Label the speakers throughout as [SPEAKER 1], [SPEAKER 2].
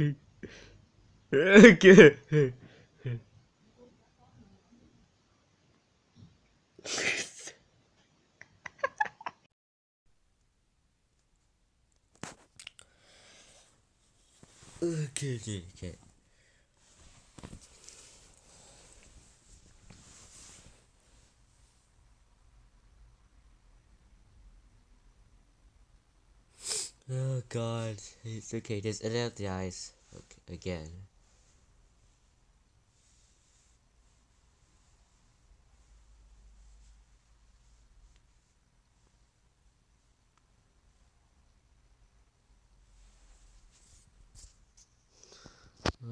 [SPEAKER 1] okay. okay, okay, okay. Oh god, it's okay, just edit out the eyes okay, again.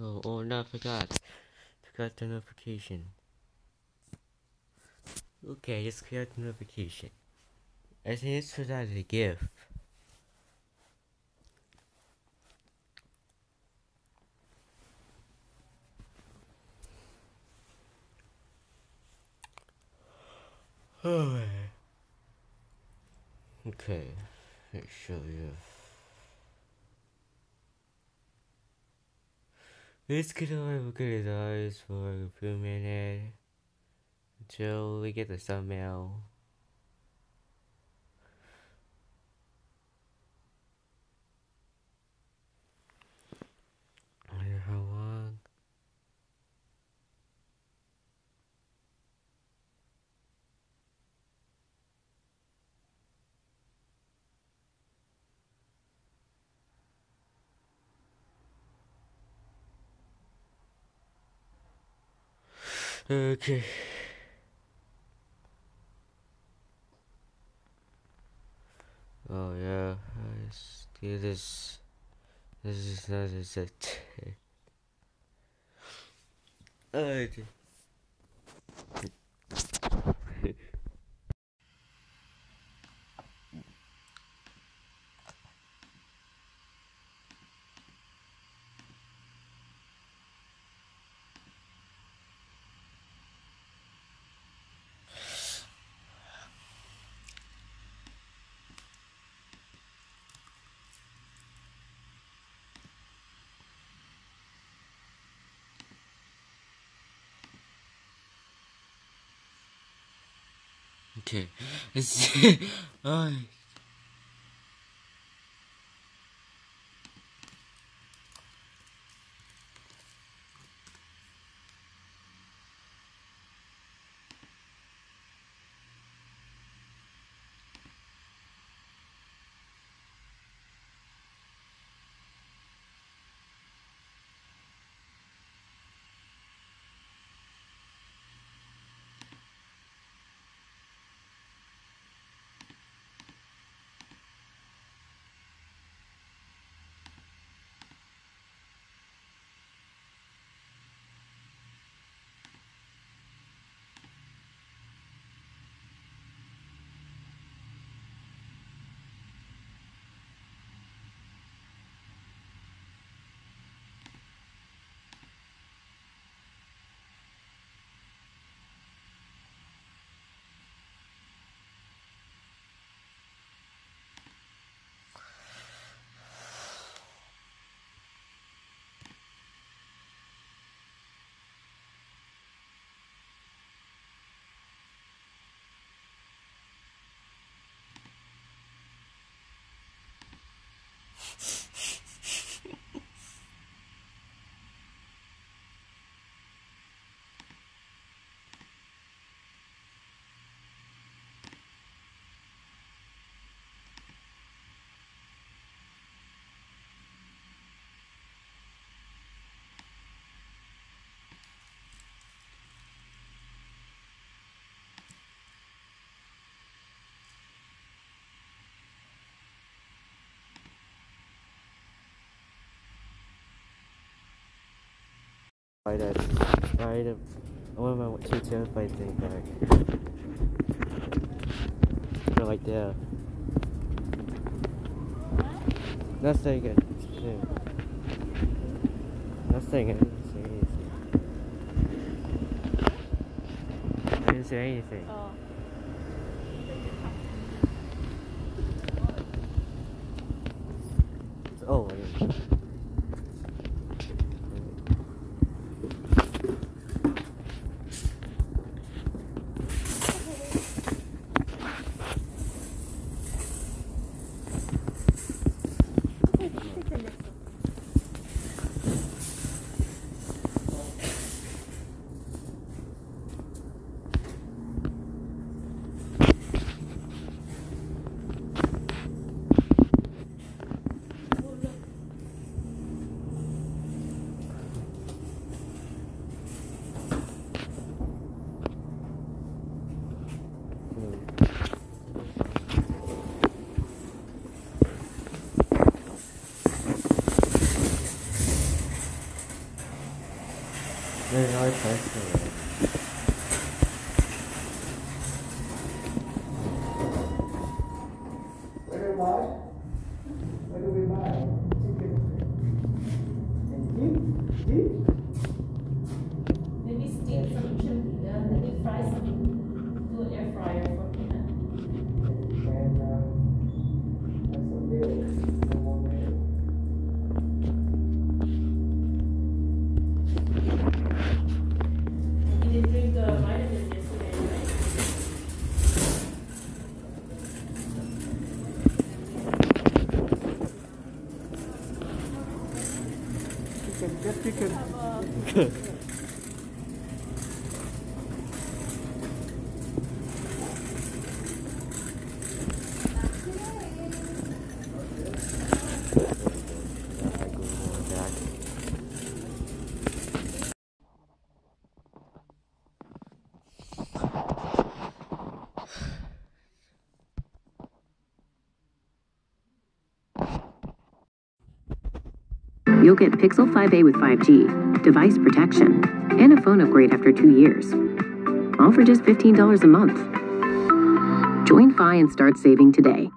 [SPEAKER 1] Oh, oh no, I forgot. Forgot the notification. Okay, just clear the notification. I think it's for that a gift. Okay, let's show you. Let's get away look at his eyes for a few minutes until we get the thumbnail. Okay. Oh yeah, this. This is not it. Okay. Okay. It's Why that? Why the? I want my two terrified thing back. No, like that. Nothing. Good. Shit. Nothing. I didn't say anything. I didn't say anything.
[SPEAKER 2] Oh.
[SPEAKER 1] Oh, I didn't.
[SPEAKER 2] Do we buy? Where do we buy? Chicken. And? Just.
[SPEAKER 3] You'll get Pixel 5a with 5G, device protection, and a phone upgrade after two years. All for just $15 a month. Join Fi and start saving today.